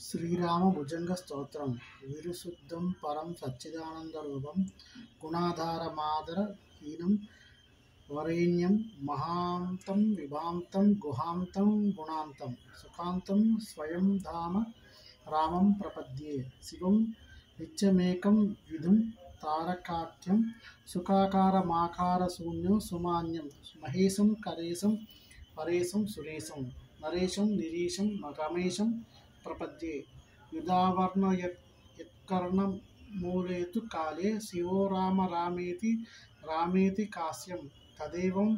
శ్రీరామ భుజంగ స్తోత్రం. వీరుశుద్ధం పరం సచ్చిదానంద సచ్చిదానందరూపం గుణాధారమాదర హీనం వరేణ్యం మహాంతం విభాంతం గుహాంతం గుణాంతం సుఖాంతం స్వయం ధామ రామం ప్రపద్యే శివం నిత్యమేకం విధుం తారకాఖ్యం సుఖాకారమాకార శూన్యం సుమాన్యం మహేశం కరేశం పరేశం సురేశం నరేశం నిరీశం రమేశం ప్రపద్యే యుధావర్ణ యత్కర్ణ మూలేతు కాలే శివో రామ రామేతి రామేతి కాశ్యం. తదేవం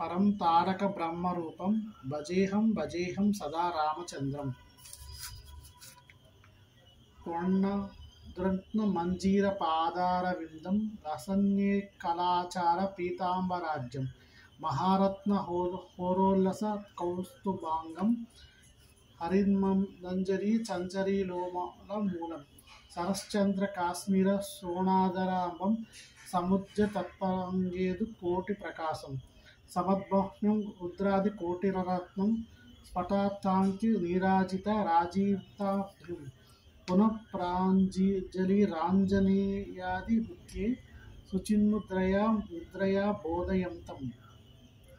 పరం తారక బ్రహ్మరూపం భజేహం భజేహం సదా రామచంద్రం. కొండ మంజీర పాదార విందం రసన్యే కళాచార పీతాంబరాజ్యం. మహారత్న హోరోల్లస కౌస్తుభాంగం హరిన్మం హరిమంజరి చంజరి లోమల మూలం. సరశ్చంద్ర కాశ్మీర సోణాదరాంబం సముద్ర తత్పరంగేదు కోటి ప్రకాశం. సమద్బహ్నం రుద్రాది కోటిరత్నం స్ఫటార్థాంకి నీరాజిత రాజీతాభ్యం పునఃప్రాంజలి రాంజనేయాది బుద్ధే శుచిన్ముద్రయా ముద్రయా బోధయంతం.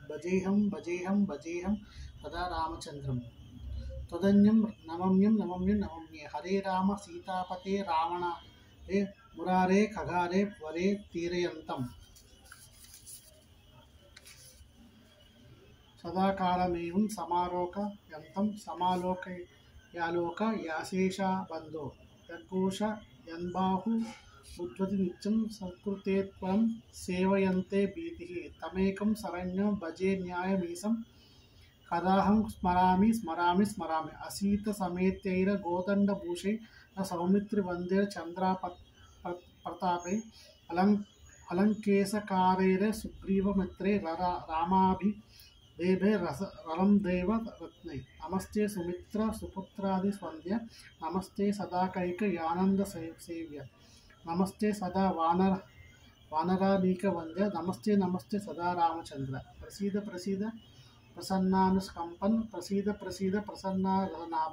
భజేహం భజేహం భజేహం సదా రామచంద్రం. తదన్యం నమమ్యం నమమ్యం నమమ్యే హరే రామ సీతాపతే రావణ ఏ మురారే ఖగారే వరే తీరయంతం సదాకాలమేవం సమారోక యంతం సమాలోక యాలోక యాశేష బంధో యఘోష యన్బాహు ఉద్వతి నిత్యం సంకృతేత్వం సేవయంతే భీతి తమేకం శరణ్యం భజే న్యాయమీశం कदाहं स्मरामि स्मरामि स्मरामि। असीतसमेत्यैरगोदण्डभूषे न सौमित्रिवन्देर्चन्द्रापत् प्रतापे अलङ्, अलङ्केशकारैर सुग्रीवमित्रे ररा रामाभिदेभे रस रलं देव रत्ने। नमस्ते सुमित्र सुपुत्रादिस्वन्द्य नमस्ते सदाकैकयानन्दसेव्य नमस्ते सदा वानर वानरानीकवन्द्य नमस्ते नमस्ते सदा रामचन्द्र। प्रसीद प्रसीद। प्रसन्नानुस्कंपन प्रसीद प्रसीद प्रसन्ना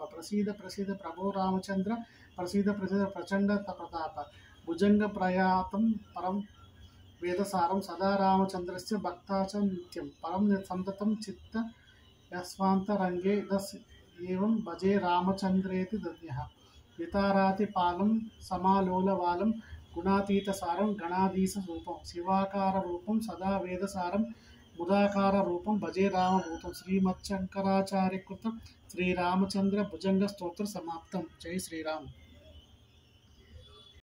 प्रसीद प्रसीद, प्रभो रामचंद्र, प्रसीद प्रसीद, प्रचंड प्रताप भुजंग प्रयातम परम वेदसारम सदा रामचंद्रस्य भक्ता च नित्यं परम संततं चित्त यस्वान्तरङ्गे दस् एवं भजे रामचन्द्रेति दद्यः वितारातिपालं, समालोलवालं, गुणातीतसारं गणाधीशरूपं शिवाकाररूपं, सदा वेदसारं పాలం రూపం శివాకార రూపం సదా వేదసారం ముదాకార రూపం భజే రామభూతం. శ్రీమచ్చంకరాచార్యకృతం. శ్రీరామచంద్ర భుజంగ స్తోత్ర సమాప్తం. జై శ్రీరామ్.